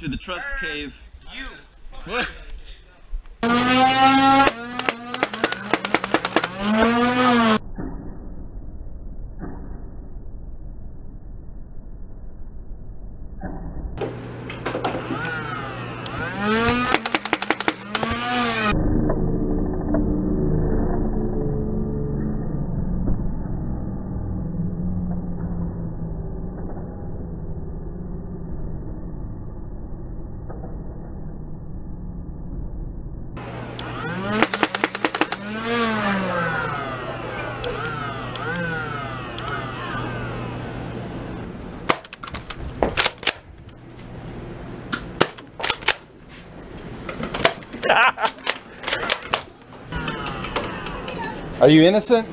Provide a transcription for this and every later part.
to the trust cave. You. What? Are you innocent?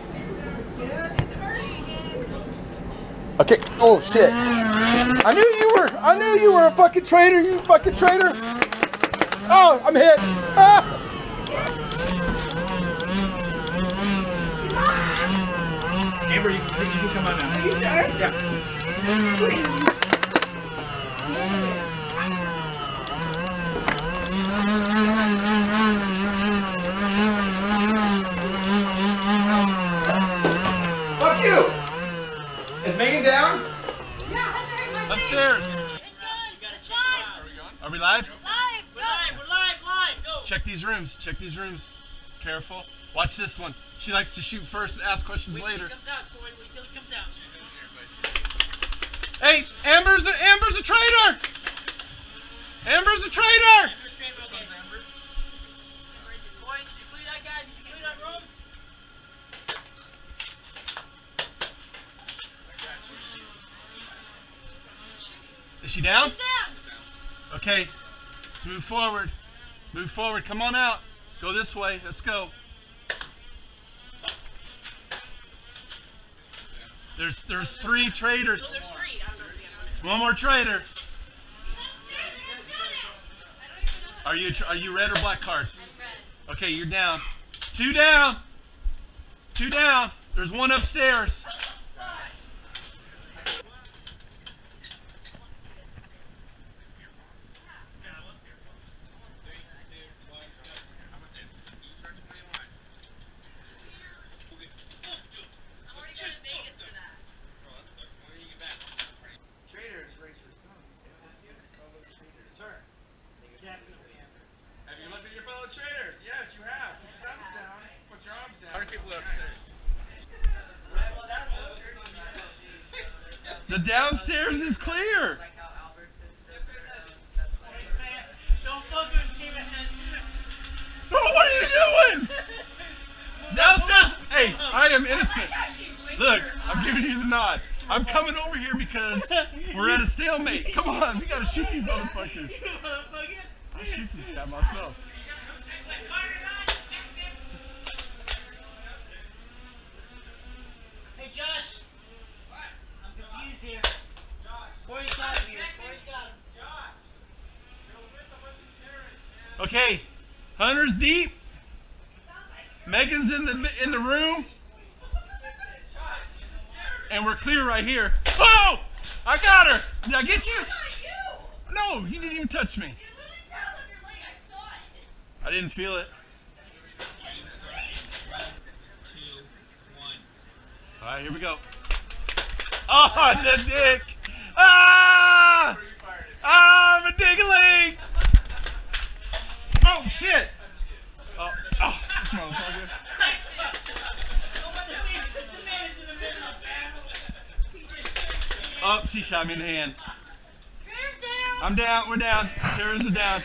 Okay. Oh shit. I knew you were. I knew you were a fucking traitor. You fucking traitor. Oh, I'm hit. Ah! Amber, you, you can come on now. You sure? Yeah. Fuck you! Is Megan down? Upstairs. It's good. It's live. Are we live? Live. We're live, live, go! Check these rooms. Check these rooms. Careful. Watch this one. She likes to shoot first and ask questions later. comes out, Corey. Wait till he comes out. She's in here, but... Hey, Amber's a, Amber's a traitor. Amber's a traitor. Corey, did you clean that guy? Did you clean that room? Is she down? Down. Okay. Let's move forward. Move forward. Come on out. Go this way. Let's go. There's there's three traitors. There's three. I don't know if you One more traitor. Are you are you red or black card? Okay, you're down. Two down. Two down. There's one upstairs. I'm already going to Vegas for that. Traders, racers, come. All those traitors. Sir. Definitely, Amber. Have you looked at your fellow traitors? Yes, you have. Put your thumbs down. Put your arms down. How many people are upstairs? The downstairs is clear. Don't fuck with me, man. Oh, what are you doing? Downstairs. Hey, I am oh innocent. Look, I'm giving you the nod. I'm coming over here because we're at a stalemate. Come on, we gotta shoot these motherfuckers. I'll shoot this guy myself. Hey, Josh. I'm confused here. Corey's got him here. Corey's got him. Okay, Hunter's deep. Megan's in the in the room, and we're clear right here. Oh, I got her. Did I get you? No, he didn't even touch me. I didn't feel it. All right, here we go. Oh, the dick. Ah! Ah, I'm a diggling. Oh shit! Oh, oh, motherfucker. Oh, she shot me in the hand. I'm down. We're down. Terrorists are down.